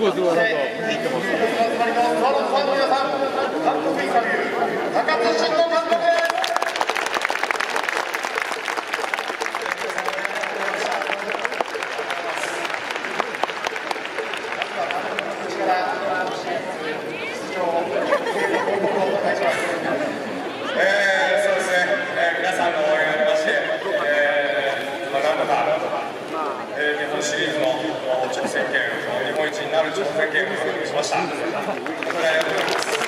ごいすごい。なんか見てますえーそうですね、えー皆さんの応援がありまして、えーまあ、なんとか、えー日本シリーズの挑戦権、日本一になる挑戦権を獲得しました。本当にありがとうございます。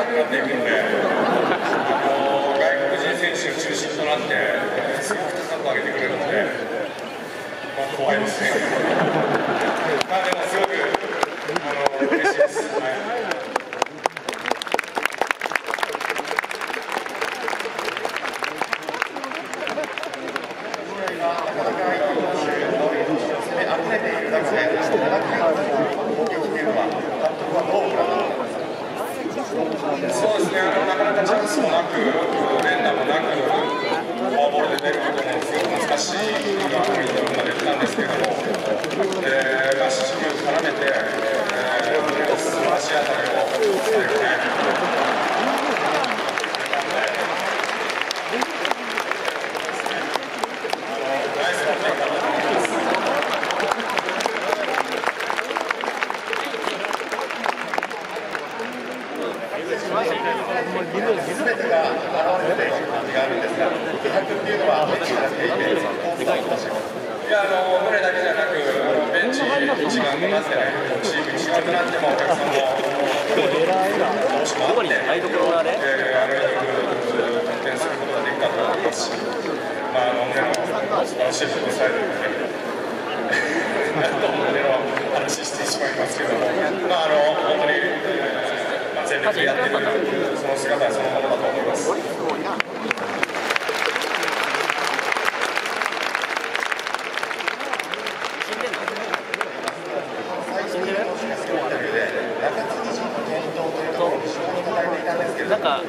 なくなっていくので、あの外国人選手が中心となって、すごく高く上げてくれるので、まあ、怖いですね。まあでも、すごくあの嬉しいです。はいそうですね、あのなかなかチャンスもなく、連打もなく、フォアボールで出ることもすごく難しいのがインドルまで来たんですけども、えーまあ、四死球絡めて、えー、素晴らしい当たりを最後ね。ナイスバッティングだと思います。いやあのどれだけじゃなくベンチ一丸となってねチーム一丸となってもお客さんもどうしもあって、台所がねえーあの得点することができたと思いますし、まあ、あの胸の素晴らしいフットサイドでねなんと胸の話してしまいますけども、まあ、あの本当に、全力でやってるその姿はそのものだと思います。なんか、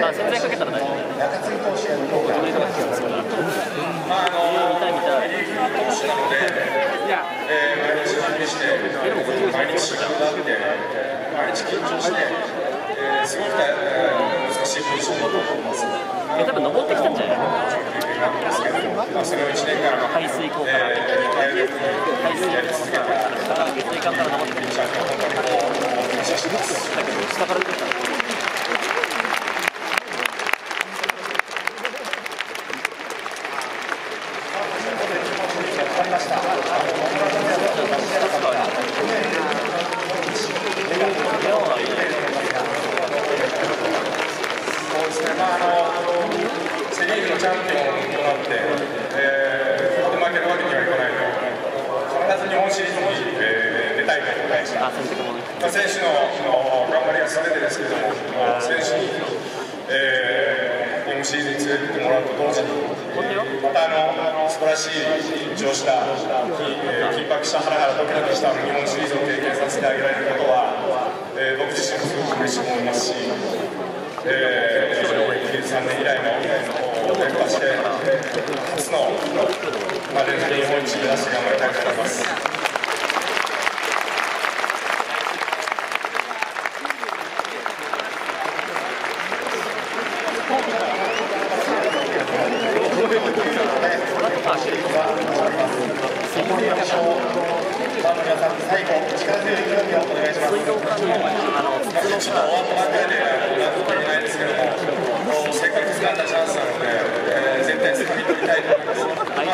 まあ、洗剤かけたら大丈夫。踊りとか聞きますから。まああの見たい見たい。リリーフ投手なので、えー毎日準備して、毎日仕事があって、毎日緊張して、えーすごく、えー難しいポジションだと思います。え、多分登ってきたんじゃない、排水口から。えー、排水やり続けて、だから月水管から登ってきピッチャーには本当にこう感謝してます。た。けど、下から出てきた。チャンピオンとなって、えー、負けるわけにはいかないと、必ず日本シリーズに、えー、出たいと思いました。選手の頑張りは全てですけども、選手に、えー、日本シリーズに連れてってもらうと同時に、またあの素晴らしい緊張した、きえー緊迫した、ハラハラドキドキした日本シリーズを経験させてあげられることは、えー僕自身もすごく嬉しく思いますし、えー、93年以来の連覇して、初の、まあ、連続日本一目指して頑張りたいと思います。皆さん、最後、力強い意気込みをお願いします。水道管の、終わったばかりで、なんとも言えないですけども、せっかく掴んだチャンスなので、えー絶対掴み取りたいと思います。